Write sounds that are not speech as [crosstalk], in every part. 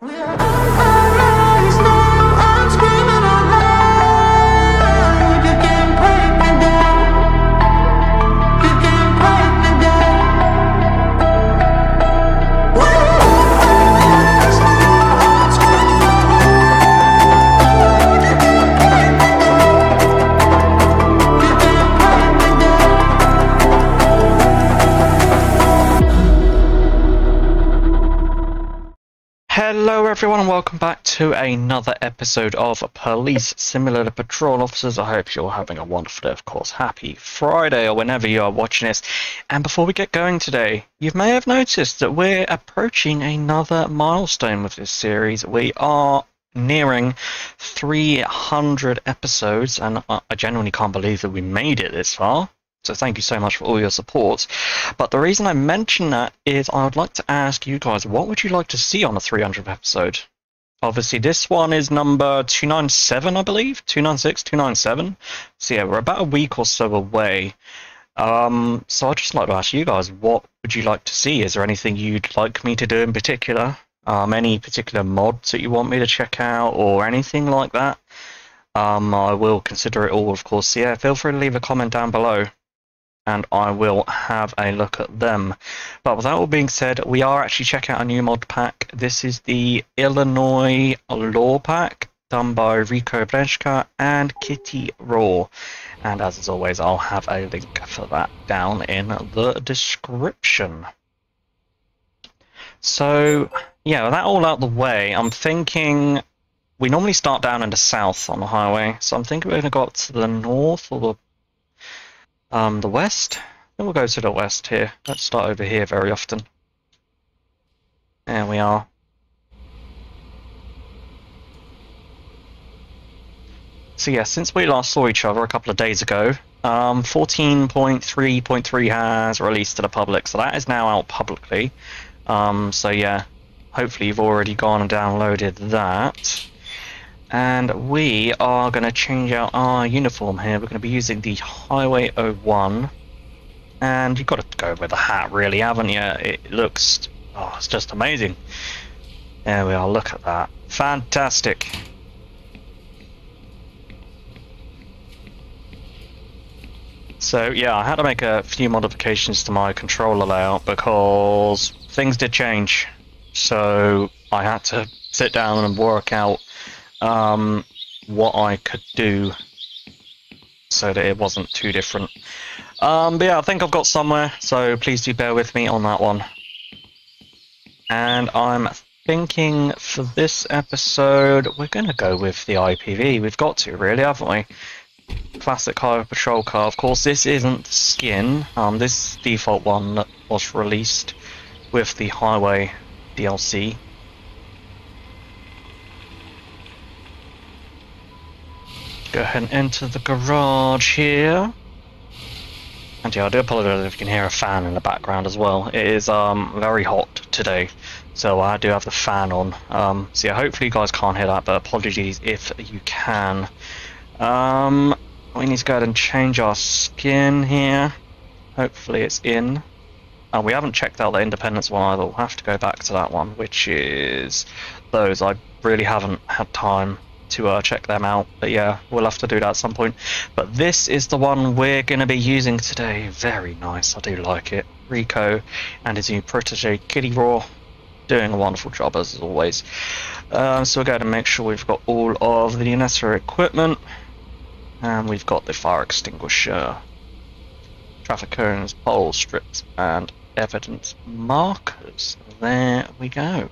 Hello [laughs] to another episode of Police Simulator Patrol Officers. I hope you're having a wonderful day, of course. Happy Friday or whenever you are watching this. And before we get going today, you may have noticed that we're approaching another milestone with this series. We are nearing 300 episodes and I genuinely can't believe that we made it this far. So thank you so much for all your support. But the reason I mention that is I would like to ask you guys, what would you like to see on a 300th episode? Obviously, this one is number 297, I believe. 296, 297. So yeah, we're about a week or so away. Um, so I'd just like to ask you guys, what would you like to see? Is there anything you'd like me to do in particular? Um, any particular mods that you want me to check out or anything like that? Um, I will consider it all, of course. So yeah, feel free to leave a comment down below and I will have a look at them. But with that all being said, we are actually checking out a new mod pack. This is the Illinois Lore Pack done by Rico Breshka and Kitty Raw. And as is always, I'll have a link for that down in the description. So, yeah, with that all out the way, I'm thinking we normally start down in the south on the highway, so I'm thinking we're going to go up to the north or the um, the west. Then we'll go to the west here. Let's start over here very often. There we are. So yeah, since we last saw each other a couple of days ago, um, 14.3.3 has released to the public, so that is now out publicly. Um, so yeah, hopefully you've already gone and downloaded that. And we are going to change out our uniform here. We're going to be using the Highway 01. And you've got to go with the hat, really, haven't you? It looks... Oh, it's just amazing. There we are, look at that. Fantastic. So yeah, I had to make a few modifications to my controller layout because things did change. So I had to sit down and work out um, what I could do so that it wasn't too different. Um, but yeah, I think I've got somewhere, so please do bear with me on that one. And I'm thinking for this episode, we're going to go with the IPV. We've got to, really, haven't we? Classic Highway Patrol car. Of course, this isn't the skin. Um, this default one that was released with the Highway DLC. Go ahead and enter the garage here. And yeah, I do apologize if you can hear a fan in the background as well. It is um, very hot today, so I do have the fan on. Um, so yeah, hopefully you guys can't hear that, but apologies if you can. Um, we need to go ahead and change our skin here. Hopefully it's in. And we haven't checked out the Independence one either. We'll have to go back to that one, which is those. I really haven't had time to uh, check them out. But yeah, we'll have to do that at some point. But this is the one we're going to be using today. Very nice. I do like it. Rico and his new protege, KittyRaww, doing a wonderful job as always. Um, so we're going to make sure we've got all of the necessary equipment. And we've got the fire extinguisher, traffic cones, pole strips, and evidence markers. There we go.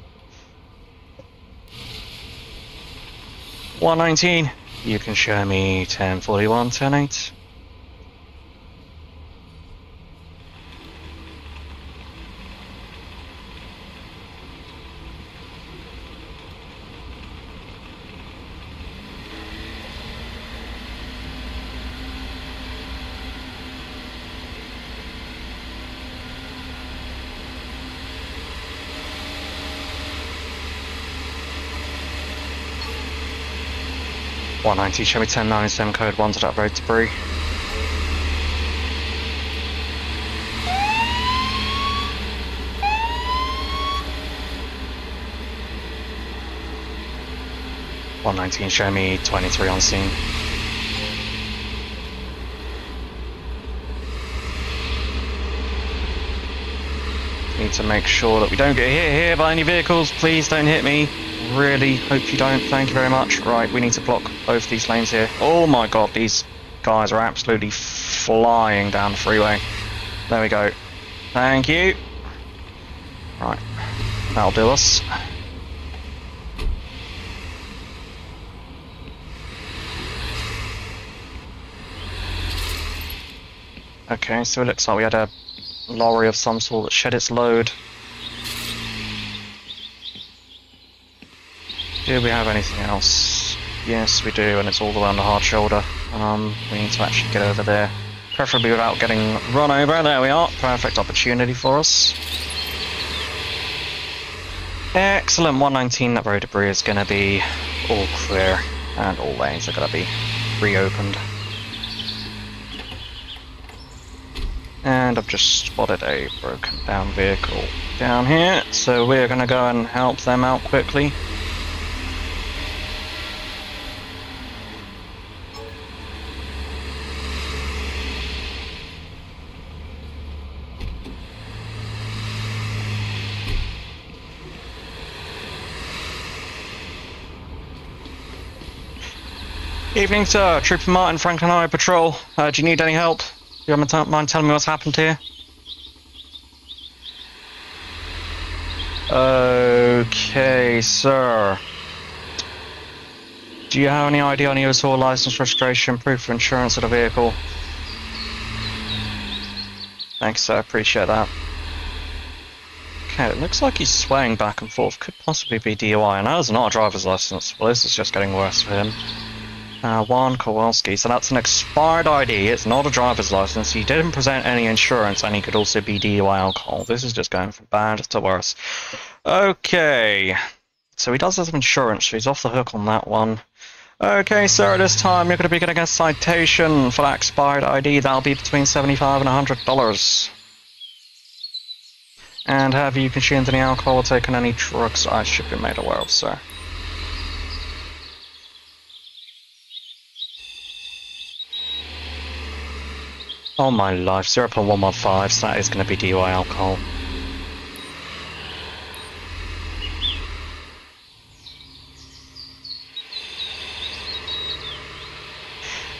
119. You can show me 1041, 108. One ninety, show me ten nine seven code one to that road debris. 119, show me 23 on scene. Need to make sure that we don't get hit here by any vehicles. Please don't hit me. Really hope you don't. Thank you very much. Right, we need to block both these lanes here. Oh my god, these guys are absolutely flying down the freeway. There we go. Thank you. Right, that'll do us. Okay, so it looks like we had a lorry of some sort that shed its load. Do we have anything else? Yes, we do, and it's all the way on the hard shoulder. Um, we need to actually get over there. Preferably without getting run over. There we are. Perfect opportunity for us. Excellent. 119, that road debris is going to be all clear. And all lanes are going to be reopened. And I've just spotted a broken down vehicle down here, so we're going to go and help them out quickly. Evening, sir. Trooper Martin, Franklin Highway Patrol. Uh, do you need any help? Do you mind telling me what's happened here? Okay, sir. Do you have any idea on your all license, registration, proof of insurance of the vehicle? Thanks, sir. Appreciate that. Okay, it looks like he's swaying back and forth. Could possibly be DUI. And that is not a driver's license. Well, this is just getting worse for him. Uh, Juan Kowalski, so that's an expired ID, it's not a driver's license, he didn't present any insurance, and he could also be DUI alcohol. This is just going from bad to worse. Okay, so he does have some insurance, so he's off the hook on that one. Okay, sir, this time you're going to be getting a citation for that expired ID. That'll be between 75 and $100. And have you consumed any alcohol or taken any drugs I should be made aware of, sir? Oh my life, 0.115, so that is going to be DUI alcohol.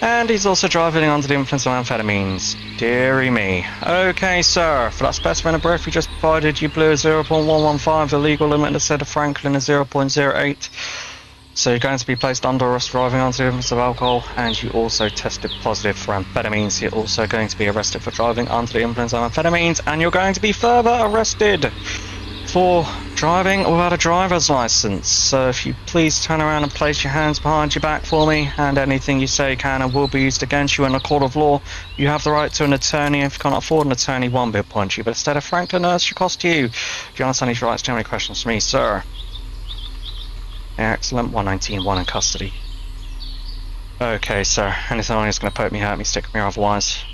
And he's also driving under the influence of amphetamines. Deary me. Okay, sir, for that specimen of breath we just provided, you blew a 0.115, the legal limit instead of Franklin is 0.08. So you're going to be placed under arrest driving under the influence of alcohol, and you also tested positive for amphetamines. You're also going to be arrested for driving under the influence of amphetamines, and you're going to be further arrested for driving without a driver's license. So if you please turn around and place your hands behind your back for me, and anything you say can and will be used against you in a court of law. You have the right to an attorney. If you can't afford an attorney, one will appoint you, but instead of Franklin Nurse should cost you. If you understand these rights, do you have any questions for me, sir? Excellent, 119, one in custody. Okay, sir. Anything on is going to poke me, hurt me, stick me otherwise.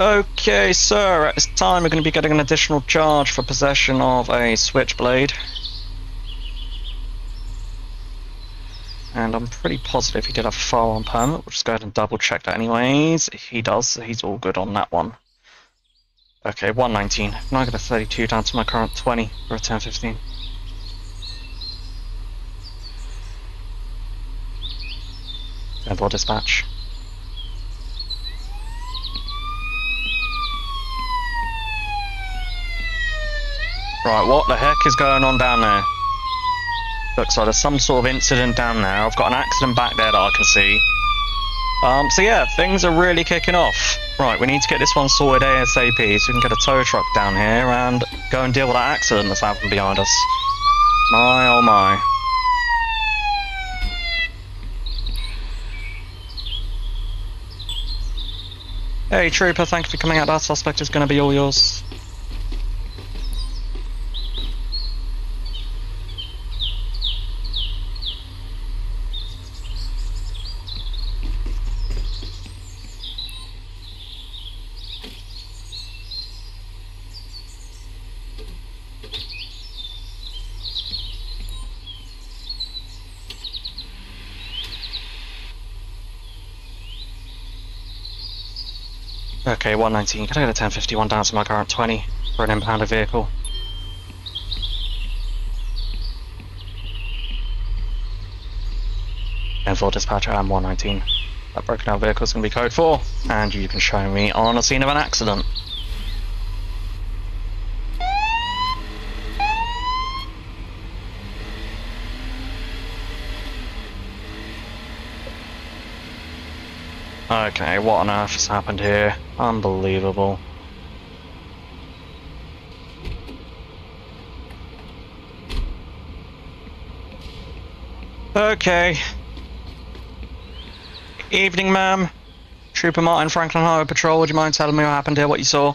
Okay, sir, at this time we're going to be getting an additional charge for possession of a switchblade. And I'm pretty positive he did have a firearm permit. We'll just go ahead and double check that anyways. He does, so he's all good on that one. Okay, 119. Now I got a 32 down to my current 20 for a 1015. And dispatch? Right, what the heck is going on down there? Looks like there's some sort of incident down there. I've got an accident back there that I can see. Um, so yeah, things are really kicking off. Right, we need to get this one sorted ASAP so we can get a tow truck down here and go and deal with that accident that's happened behind us. My oh my. Hey Trooper, thank you for coming out. That suspect is going to be all yours. Okay, 119. Can I get a 1051 down to my current 20 for an impounded vehicle? And for dispatcher, I'm 119. That broken down vehicle is going to be code 4, and you can show me on a scene of an accident. Okay, what on earth has happened here? Unbelievable. Okay. Evening, ma'am. Trooper Martin, Franklin Highway Patrol, would you mind telling me what happened here, what you saw?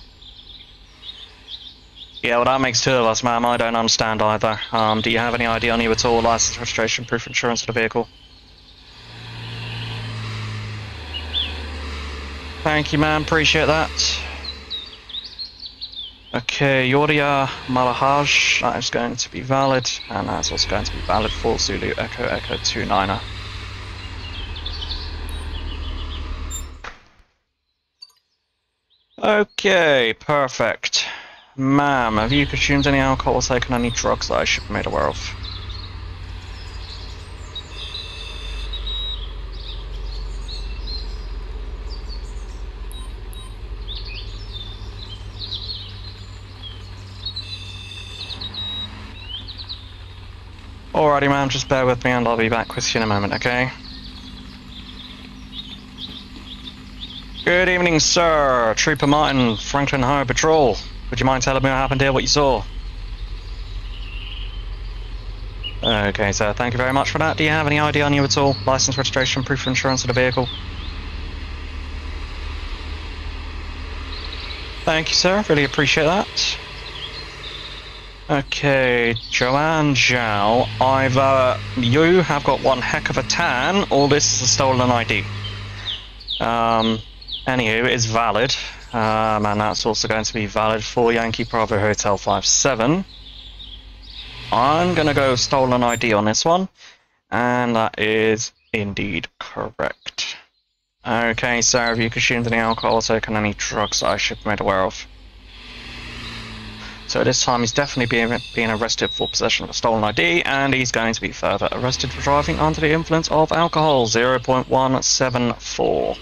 Yeah, well that makes two of us, ma'am. I don't understand either. Um, do you have any ID on you at all? License, registration, proof of insurance of the vehicle? Thank you, man. Appreciate that. Okay, Yodia Malahaj, that is going to be valid, and that's also going to be valid for Zulu Echo Echo 29er. Okay, perfect. Ma'am, have you consumed any alcohol or taken any drugs that I should be made aware of? Alrighty, ma'am, just bear with me and I'll be back with you in a moment, okay? Good evening, sir. Trooper Martin, Franklin Highway Patrol. Would you mind telling me what happened here, what you saw? Okay, sir, thank you very much for that. Do you have any ID on you at all? License, registration, proof of insurance of the vehicle? Thank you, sir. Really appreciate that. Okay, Joanne Zhao, either you have got one heck of a tan, or this is a stolen ID. Um, anywho, it is valid, um, and that's also going to be valid for Yankee Bravo Hotel 57. I'm gonna go stolen ID on this one, and that is indeed correct. Okay, so have you consumed any alcohol or taken any drugs I should be made aware of? So this time he's definitely being, being arrested for possession of a stolen ID, and he's going to be further arrested for driving under the influence of alcohol, 0.174.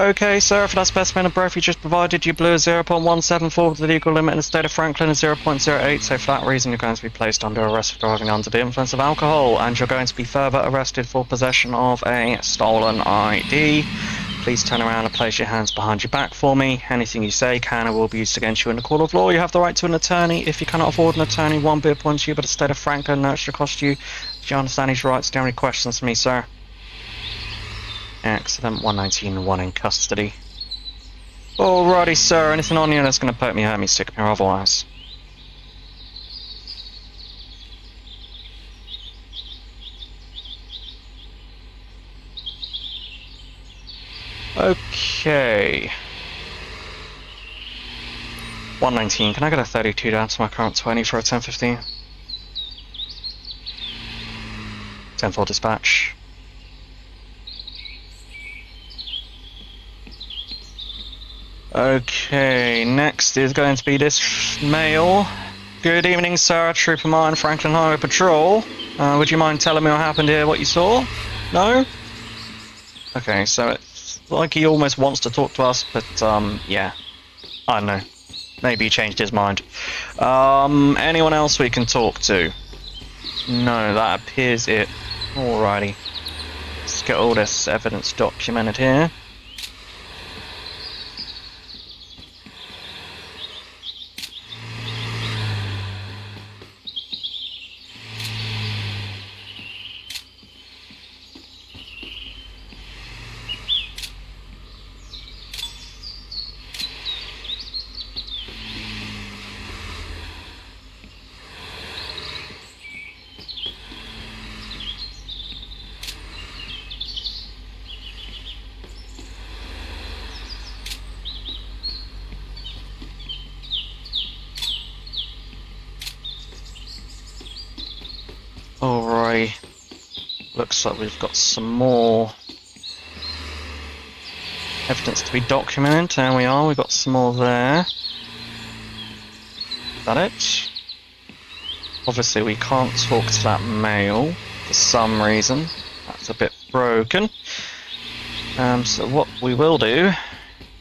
Okay, sir, for that specimen of breath you just provided, you blew a 0.174 with the legal limit in the state of Franklin is 0.08, so for that reason you're going to be placed under arrest for driving under the influence of alcohol, and you're going to be further arrested for possession of a stolen ID. Please turn around and place your hands behind your back for me. Anything you say can and will be used against you in the court of law. You have the right to an attorney. If you cannot afford an attorney, one beer points you, but the state of Franklin, no extra cost you. Do you understand his rights? Do you have any questions for me, sir? Accident 119, one in custody. Alrighty, sir. Anything on you that's going to poke me, hurt me, stick me, or otherwise? Okay. 119, can I get a 32 down to my current 20 for a 1015? 10 4 dispatch. Okay, next is going to be this male. Good evening, sir. Trooper Mine, Franklin Highway Patrol. Uh, would you mind telling me what happened here, what you saw? No? Okay, so it's like he almost wants to talk to us, but, um, yeah. I don't know. Maybe he changed his mind. Um, anyone else we can talk to? No, that appears it. Alrighty. Let's get all this evidence documented here. Looks like we've got some more evidence to be documented. There we are, we've got some more there. Is that it? Obviously we can't talk to that male for some reason. That's a bit broken. Um, so what we will do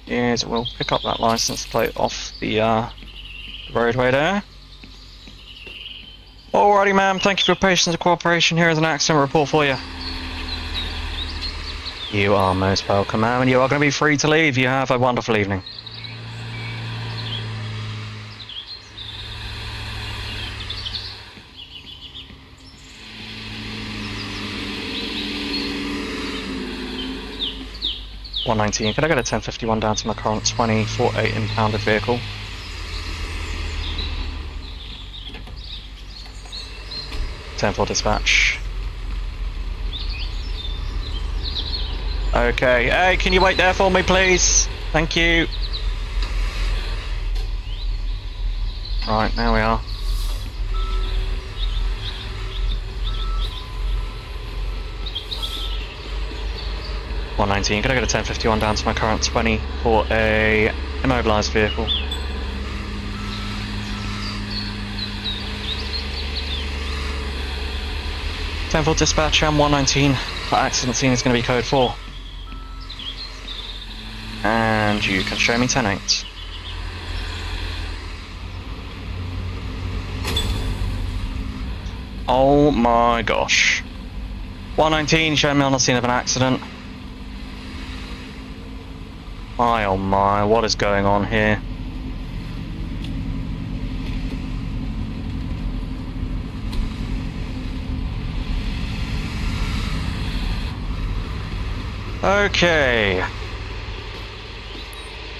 is we'll pick up that license plate off the uh, roadway there. Alrighty ma'am, thank you for your patience and cooperation. Here is an accident report for you. You are most welcome ma'am and you are going to be free to leave. You have a wonderful evening. One nineteen. Can I get a ten fifty one down to my current twenty four eight impounded vehicle? 10 dispatch. Okay, hey, can you wait there for me, please? Thank you. Right, now we are. One nineteen. Can I get a ten fifty one down to my current twenty for a immobilized vehicle? 10 for dispatch, I'm 119. That accident scene is going to be code 4. And you can show me 10-8. Oh my gosh. 119, show me on the scene of an accident. My oh my, what is going on here? Okay.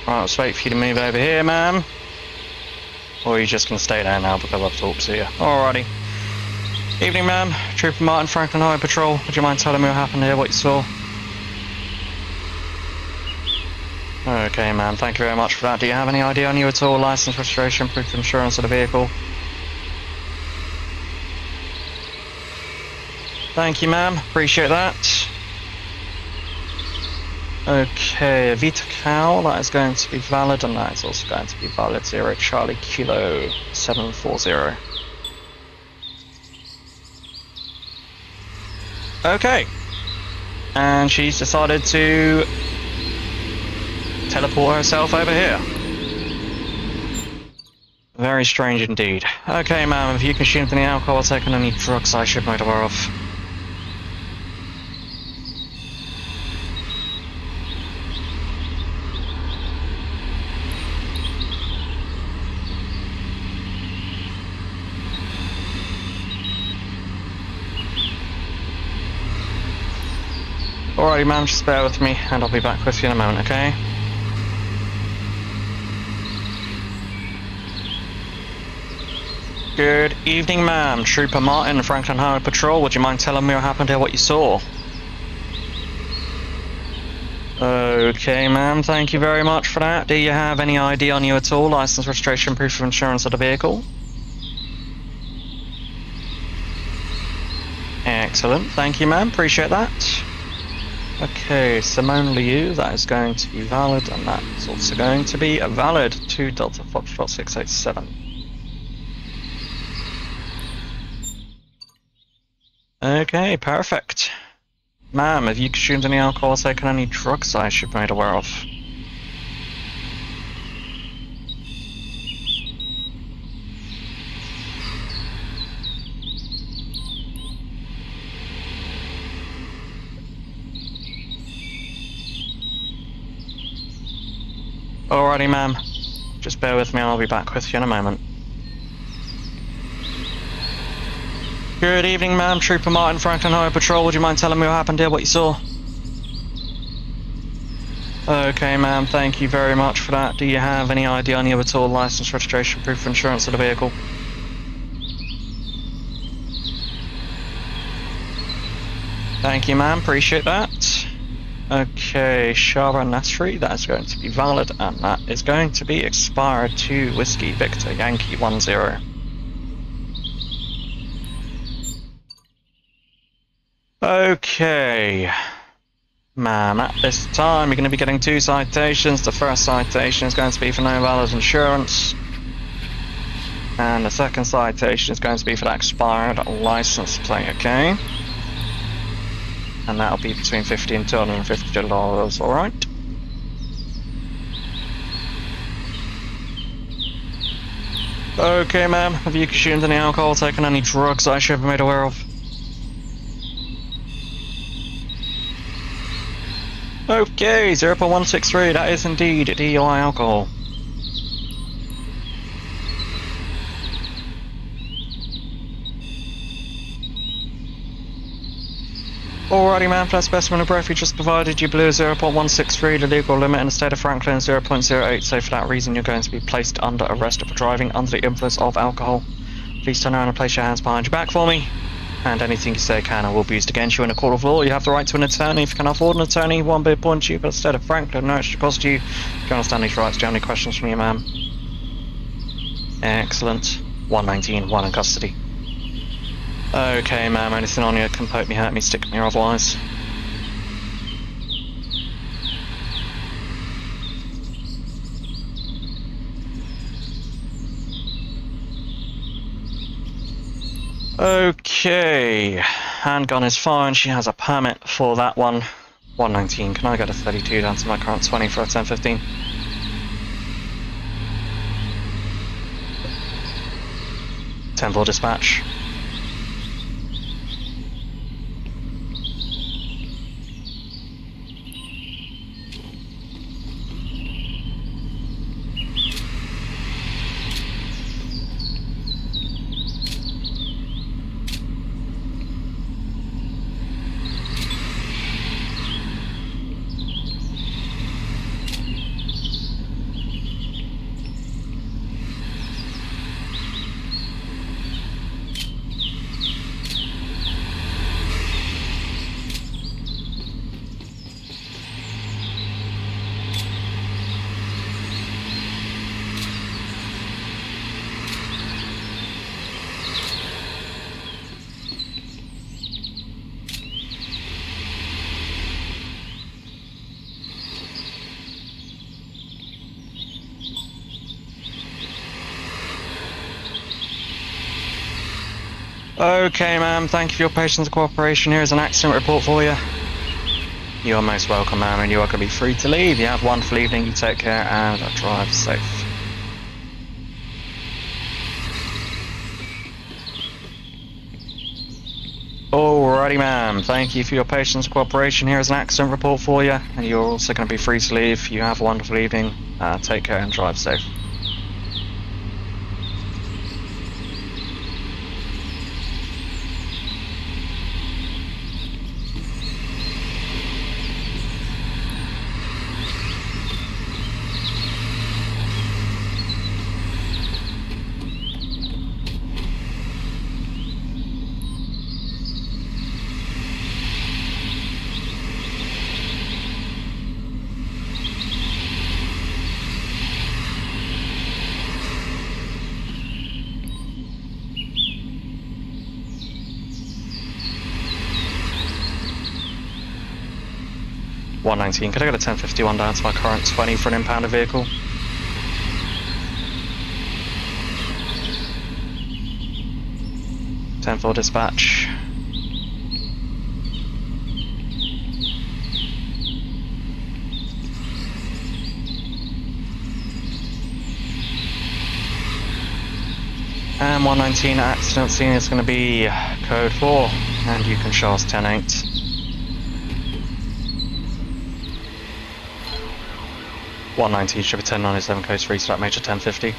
Right, let's wait for you to move over here, ma'am. Or are you just gonna stay there now because I've talked to you? Alrighty. Evening, ma'am. Trooper Martin, Franklin Highway Patrol. Would you mind telling me what happened here, what you saw? Okay, ma'am. Thank you very much for that. Do you have any idea on you at all? License, registration, proof of insurance of the vehicle? Thank you, ma'am. Appreciate that. Okay, Vita Cow, that is going to be valid, and that is also going to be valid. Zero Charlie Kilo 740. Okay. And she's decided to teleport herself over here. Very strange indeed. Okay, ma'am, if you consumed any alcohol or taken any drugs I should be aware of? Alrighty, ma'am, just bear with me, and I'll be back with you in a moment, okay? Good evening, ma'am. Trooper Martin, Franklin Highway Patrol. Would you mind telling me what happened here, what you saw? Okay, ma'am. Thank you very much for that. Do you have any ID on you at all? License, registration, proof of insurance of the vehicle? Excellent. Thank you, ma'am. Appreciate that. Okay, Simone Liu, that is going to be valid, and that is also going to be valid to Delta Foxtrot 687. Okay, perfect. Ma'am, have you consumed any alcohol or taken any drugs I should be made aware of? Alrighty, ma'am. Just bear with me, and I'll be back with you in a moment. Good evening, ma'am. Trooper Martin, Franklin Highway Patrol. Would you mind telling me what happened here, what you saw? Okay, ma'am. Thank you very much for that. Do you have any ID on you at all? License, registration, proof of insurance of the vehicle? Thank you, ma'am. Appreciate that. Okay, Shara Nasri, that's going to be valid, and that is going to be expired to Whiskey Victor Yankee 10. Okay. Man, at this time you're going to be getting two citations. The first citation is going to be for no valid insurance. And the second citation is going to be for that expired license plate, okay? And that'll be between 50 and $250, alright? Okay, ma'am. Have you consumed any alcohol, taken any drugs I should be made aware of? Okay, 0.163, that is indeed DUI alcohol. Alrighty man, for that specimen of breath you just provided, you blew 0.163, the legal limit in the state of Franklin 0.08, so for that reason you're going to be placed under arrest for driving under the influence of alcohol. Please turn around and place your hands behind your back for me and anything you say can or will be used against you in a court of law. You have the right to an attorney. If you can afford an attorney, one bit point you, but instead of Franklin, no extra cost to you. Do you understand these rights? Do you have any questions from me, ma'am? Excellent. 119, one in custody. Okay, ma'am, anything on you can poke me, hurt me, stick me, or otherwise. Okay, handgun is fine. She has a permit for that one. 119. Can I get a 32 down to my current 20 for a 1015? Ten dispatch. Okay, ma'am. Thank you for your patience and cooperation. Here is an accident report for you. You are most welcome, ma'am, and you are going to be free to leave. You have one full evening. You take care and drive safe. Alrighty, ma'am. Thank you for your patience and cooperation. Here is an accident report for you, and you're also going to be free to leave. You have a wonderful evening. Uh, take care and drive safe. Nineteen. Could I get a ten fifty one down to my current twenty for an impounded vehicle? Ten four dispatch. And 119 accident scene is going to be code 4, and you can show us 10-8. 119 should be 1097 coast 3 start major 1050.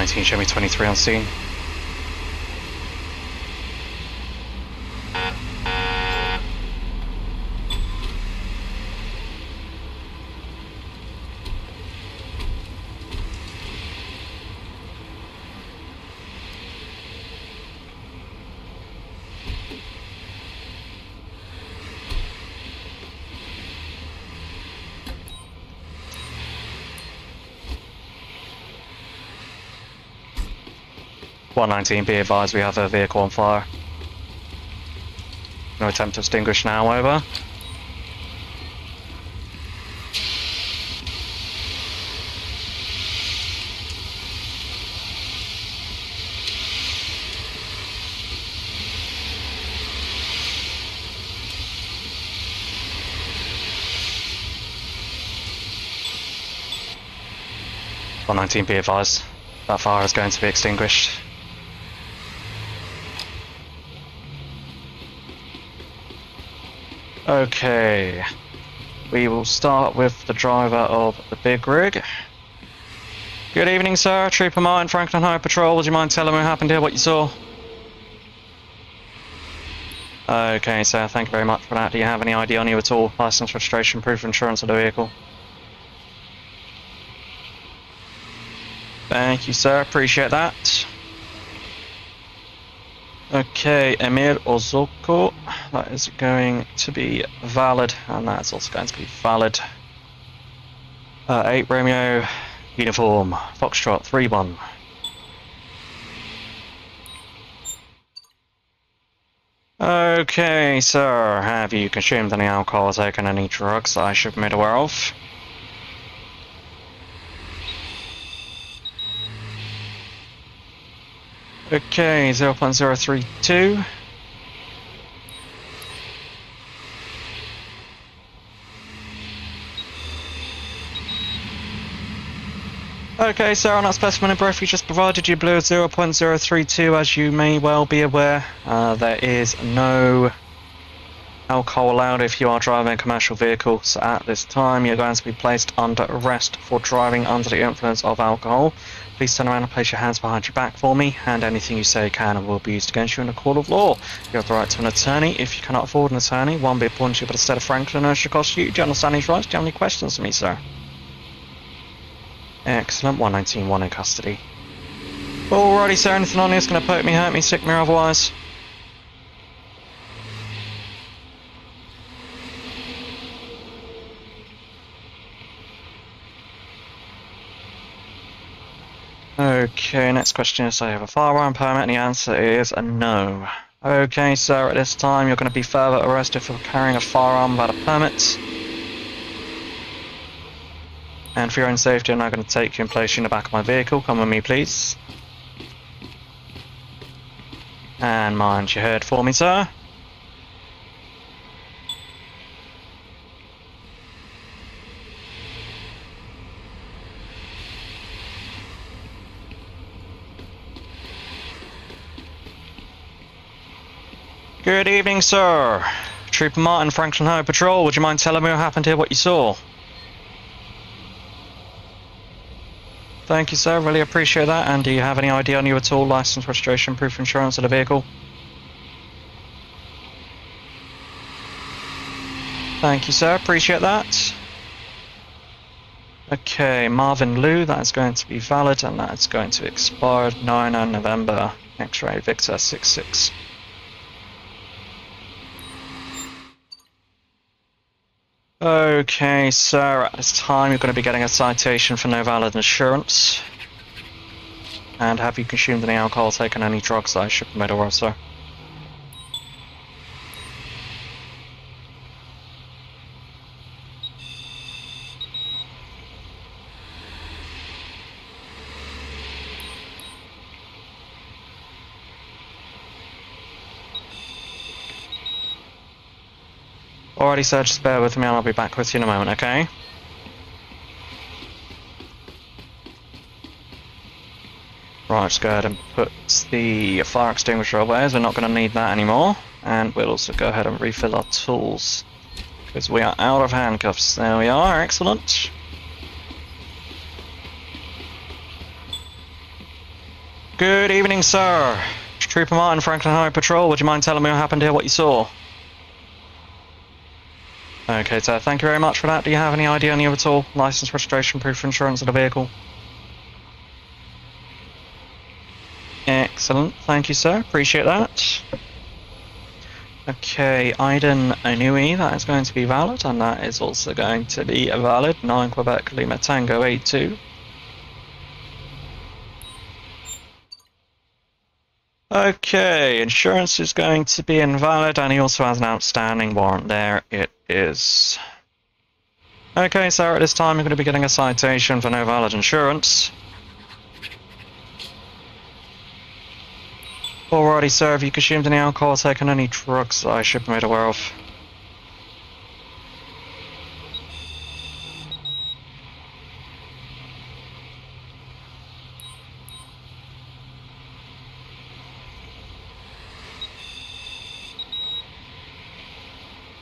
119, show me 23 on scene. One nineteen, be advised we have a vehicle on fire. No attempt to extinguish now, over. One nineteen, be advised. That fire is going to be extinguished. Okay, we will start with the driver of the big rig. Good evening, sir. Trooper Martin, Franklin High Patrol. Would you mind telling me what happened here, what you saw? Okay, sir. Thank you very much for that. Do you have any ID on you at all? License, registration, proof of insurance of the vehicle? Thank you, sir. Appreciate that. Okay, Emir Ozoko, that is going to be valid, and that's also going to be valid. Uh, 8 Romeo, uniform, Foxtrot 3 1. Okay, sir, have you consumed any alcohol or taken any drugs that I should be made aware of? Okay, 0 0.032. Okay, sir, on that specimen breath we just provided you blew 0.032 as you may well be aware. Uh, there is no alcohol allowed if you are driving a commercial vehicle, at this time you're going to be placed under arrest for driving under the influence of alcohol. Please turn around and place your hands behind your back for me, and anything you say can and will be used against you in a court of law. You have the right to an attorney. If you cannot afford an attorney, one be appointed to you the state of Franklin and should cost you. Do you understand these rights? Do you have any questions for me, sir? Excellent. 119, one in custody. Alrighty, sir. Anything on here that's going to poke me, hurt me, sick me, otherwise? Okay, next question is, do I have a firearm permit? And the answer is a no. Okay, sir, at this time you're going to be further arrested for carrying a firearm without a permit. And for your own safety, I'm now going to take you and place you in the back of my vehicle. Come with me, please. And mind your head for me, sir. Good evening, sir. Trooper Martin, Franklin High Patrol. Would you mind telling me what happened here, what you saw? Thank you, sir. Really appreciate that. And do you have any ID on you at all? License, registration, proof of insurance of the vehicle? Thank you, sir. Appreciate that. Okay, Marvin Liu, that is going to be valid and that is going to expire 9 on November. X-ray Victor 66. Okay, sir, at this time you're going to be getting a citation for no valid insurance. And have you consumed any alcohol, taken any drugs that I should be made aware of, sir? Alrighty, just bear with me and I'll be back with you in a moment, okay? Right, let's go ahead and put the fire extinguisher away as we're not going to need that anymore. And we'll also go ahead and refill our tools. Because we are out of handcuffs. There we are, excellent. Good evening, sir. Trooper Martin, Franklin Highway Patrol. Would you mind telling me what happened here, what you saw? Okay, sir. Thank you very much for that. Do you have any ID on you at all? License, registration, proof of insurance of the vehicle? Excellent. Thank you, sir. Appreciate that. Okay, Iden Anui, that is going to be valid, and that is also going to be a valid. 9 Quebec Lima Tango 82. Okay, insurance is going to be invalid, and he also has an outstanding warrant there. It is. Okay, so at this time you're going to be getting a citation for no valid insurance. Alrighty, sir, have you consumed any alcohol taken any drugs I should be made aware of?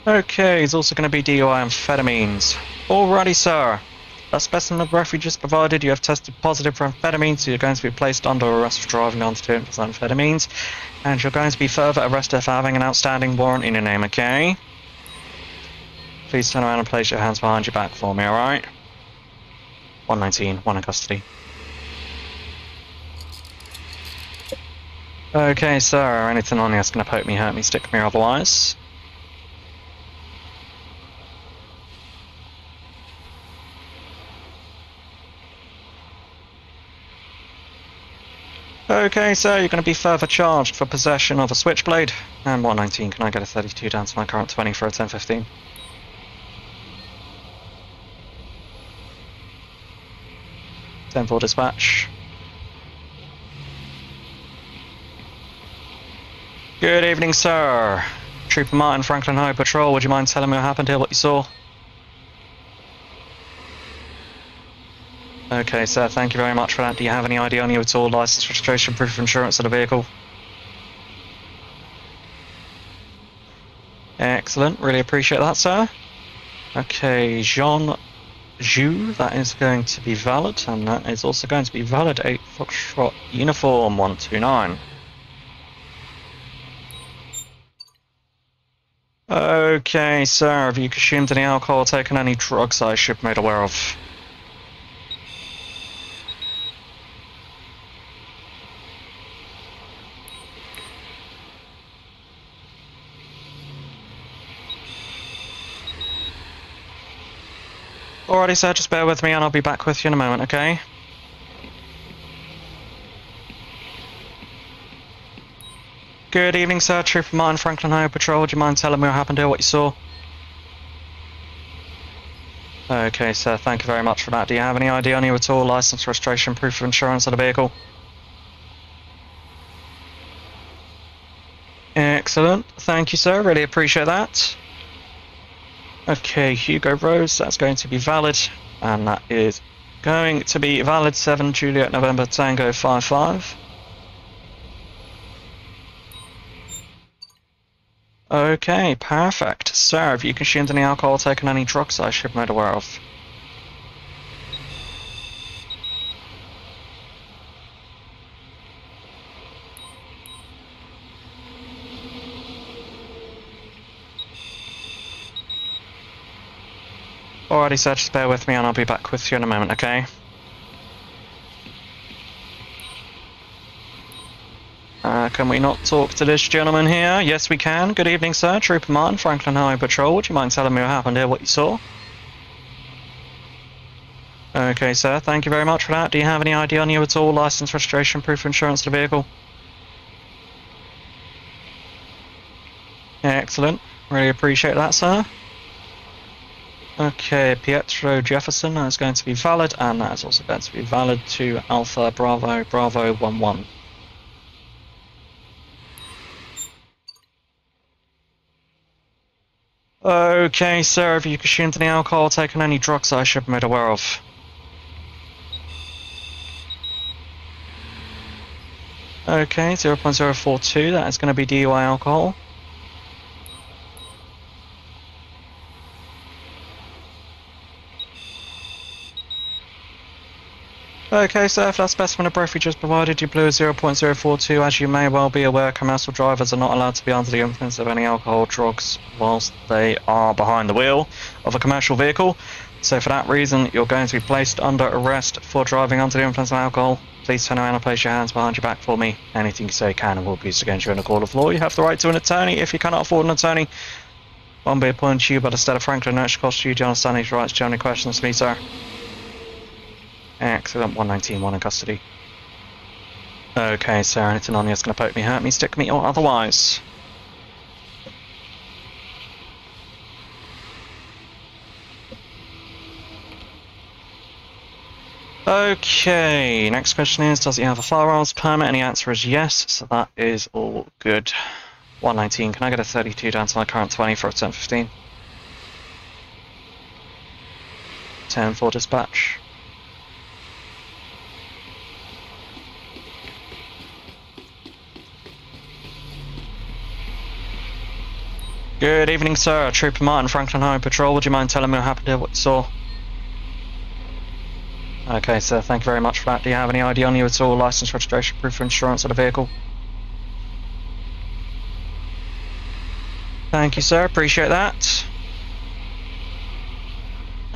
Okay, he's also going to be DUI amphetamines. Alrighty, sir. That specimen of breath you just provided, you have tested positive for amphetamines, so you're going to be placed under arrest for driving on to amphetamines, and you're going to be further arrested for having an outstanding warrant in your name, okay? Please turn around and place your hands behind your back for me, alright? 119, one in custody. Okay, sir, anything on you that's going to poke me, hurt me, stick me, otherwise? Okay, sir, you're going to be further charged for possession of a switchblade. And 119, can I get a 32 down to my current 20 for a 1015? Ten four dispatch. Good evening, sir. Trooper Martin, Franklin High Patrol. Would you mind telling me what happened here, what you saw? Okay, sir, thank you very much for that. Do you have any ID on you at all? License, registration, proof of insurance of the vehicle? Excellent, really appreciate that, sir. Okay, Jean Ju, that is going to be valid, and that is also going to be valid 8 Foxtrot Uniform 129. Okay, sir, have you consumed any alcohol or taken any drugs I should be made aware of? Sir, just bear with me and I'll be back with you in a moment, okay? Good evening, sir. Trooper Martin, Franklin Highway Patrol. Would you mind telling me what happened here, what you saw? Okay, sir. Thank you very much for that. Do you have any ID on you at all? License, registration, proof of insurance of the vehicle? Excellent. Thank you, sir. Really appreciate that. Okay, Hugo Rose, that's going to be valid, and that is going to be valid 7 Juliet November Tango 5 5. Okay, perfect. Sir, have you consumed any alcohol, taken any drugs I should be made aware of? Alrighty, sir, bear with me and I'll be back with you in a moment, okay? Uh, can we not talk to this gentleman here? Yes, we can. Good evening, sir. Trooper Martin, Franklin Highway Patrol. Would you mind telling me what happened here, what you saw? Okay, sir. Thank you very much for that. Do you have any ID on you at all? License, registration, proof of insurance to the vehicle? Excellent. Really appreciate that, sir. Okay, Pietro Jefferson is going to be valid, and that is also going to be valid to Alpha Bravo Bravo 11. Okay, sir, have you consumed any alcohol, taken any drugs I should be made aware of? Okay, 0.042, that is going to be DUI alcohol. Okay, so if that specimen of breath you just provided, you blew a 0.042. As you may well be aware, commercial drivers are not allowed to be under the influence of any alcohol or drugs whilst they are behind the wheel of a commercial vehicle. So for that reason, you're going to be placed under arrest for driving under the influence of alcohol. Please turn around and place your hands behind your back for me. Anything you say can and will be used against you in a court of law. You have the right to an attorney. If you cannot afford an attorney, one be appointed to you by the state of Franklin. No extra cost you. Do you understand these rights? Do you have any questions for me, sir? Excellent. 119, one in custody. Okay, sir. Anything on you going to poke me, hurt me, stick me, or otherwise? Okay, next question is, does he have a firearms permit? And the answer is yes, so that is all good. 119, can I get a 32 down to my current 20 for a 1015? 10 for dispatch. Good evening, sir. Trooper Martin, Franklin Highway Patrol. Would you mind telling me what happened here, what you saw? Okay, sir. Thank you very much for that. Do you have any ID on you at all? License, registration, proof of insurance of the vehicle? Thank you, sir. Appreciate that.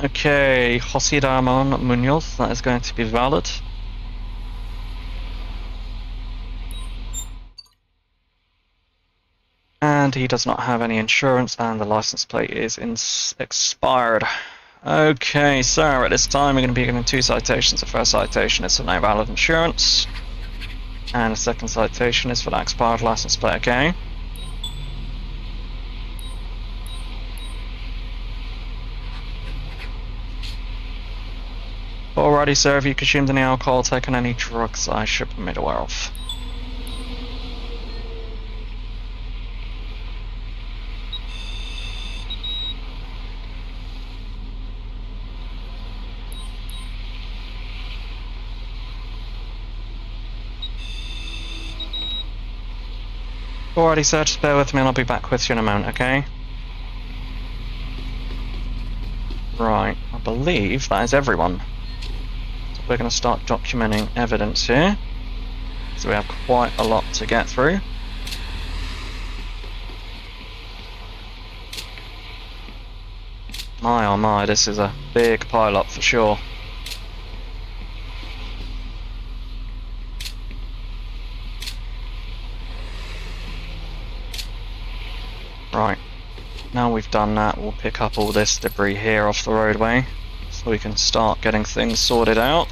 Okay, Jose Ramon Munoz. That is going to be valid. And he does not have any insurance, and the license plate is expired. Okay, so at this time we're going to be getting two citations. The first citation is for no valid insurance, and the second citation is for the expired license plate, okay? Alrighty, sir, have you consumed any alcohol, taken any drugs I should be made aware of? Sir, just bear with me and I'll be back with you in a moment, okay? Right, I believe that is everyone. So we're going to start documenting evidence here. So we have quite a lot to get through. My oh my, this is a big pile up for sure. Right, now we've done that, we'll pick up all this debris here off the roadway so we can start getting things sorted out.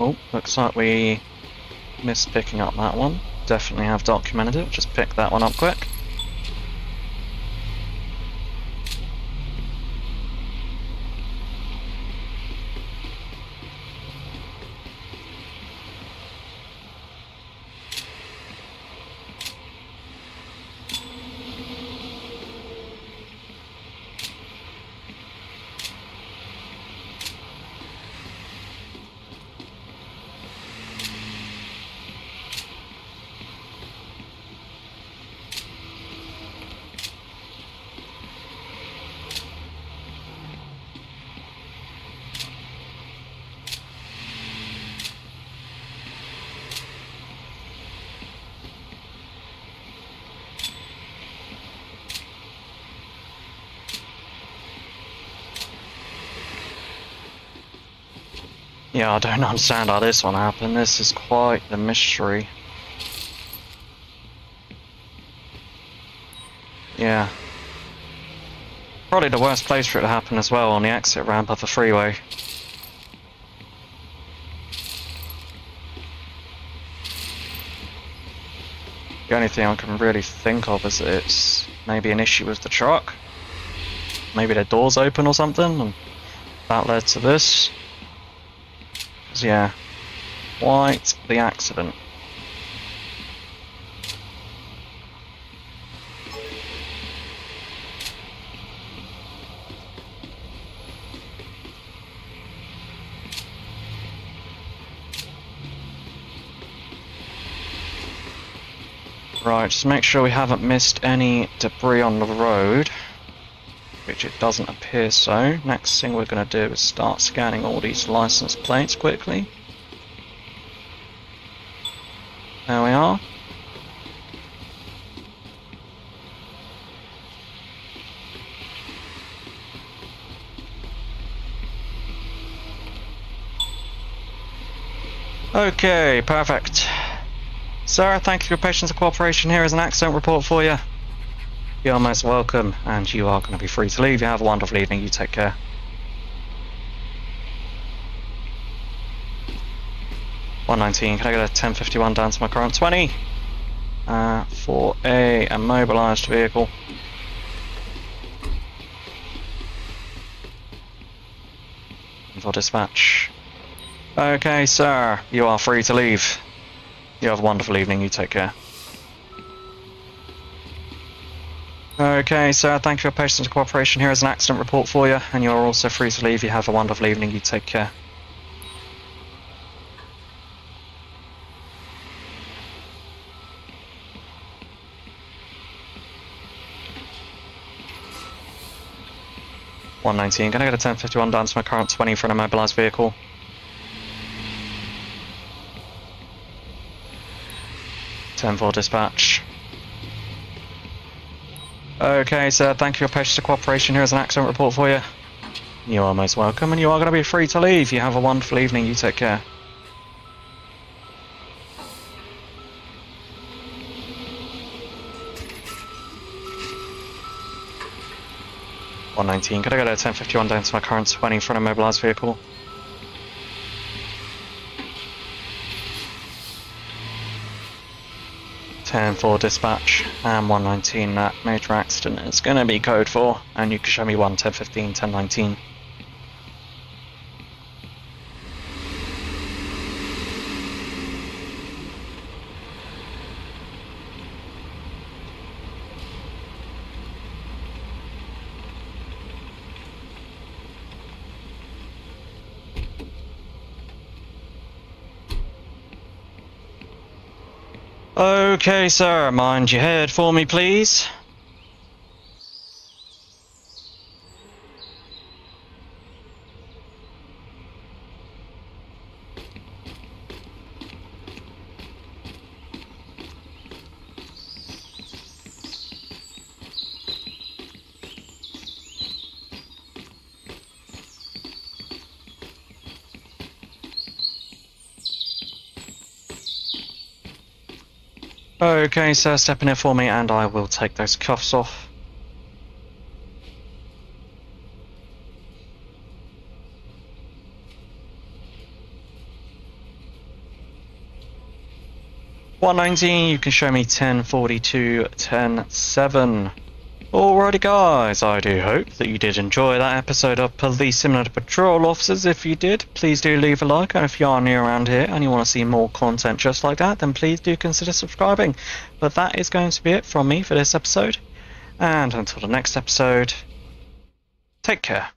Oh, looks like we missed picking up that one definitely have documented it. Just pick that one up quick. Yeah, I don't understand how this one happened. This is quite the mystery. Yeah. Probably the worst place for it to happen as well, on the exit ramp of the freeway. The only thing I can really think of is that it's maybe an issue with the truck. Maybe the door's open or something, and that led to this yeah. White, the accident. Right, just make sure we haven't missed any debris on the road. Which it doesn't appear so. Next thing we're going to do is start scanning all these license plates quickly. There we are. Okay, perfect. Sarah, thank you for your patience and cooperation. Here is an accident report for you. You're most welcome, and you are going to be free to leave. You have a wonderful evening. You take care. One nineteen. Can I get a ten fifty one down to my current twenty? Uh, for a immobilised vehicle. For dispatch. Okay, sir. You are free to leave. You have a wonderful evening. You take care. Okay, sir. Thank you for your patience and cooperation. Here is an accident report for you, and you are also free to leave. You have a wonderful evening. You take care. One nineteen. Can I get a ten fifty one down to my current twenty for an immobilised vehicle? 10-4 dispatch. Okay, sir, thank you for your patience and cooperation. Here's an accident report for you. You are most welcome, and you are going to be free to leave. You have a wonderful evening. You take care. One nineteen. Could I get a ten fifty one down to my current twenty for an immobilised vehicle? 10 for dispatch and 119 that major accident. Is going to be code 4 and you can show me 1 10 15 10 19 Okay, sir, mind your head for me, please. Okay, sir, step in here for me and I will take those cuffs off. One nineteen, you can show me ten forty two, ten seven. Alrighty guys, I do hope that you did enjoy that episode of Police Simulator Patrol Officers. If you did, please do leave a like, and if you are new around here and you want to see more content just like that, then please do consider subscribing. But that is going to be it from me for this episode, and until the next episode, take care.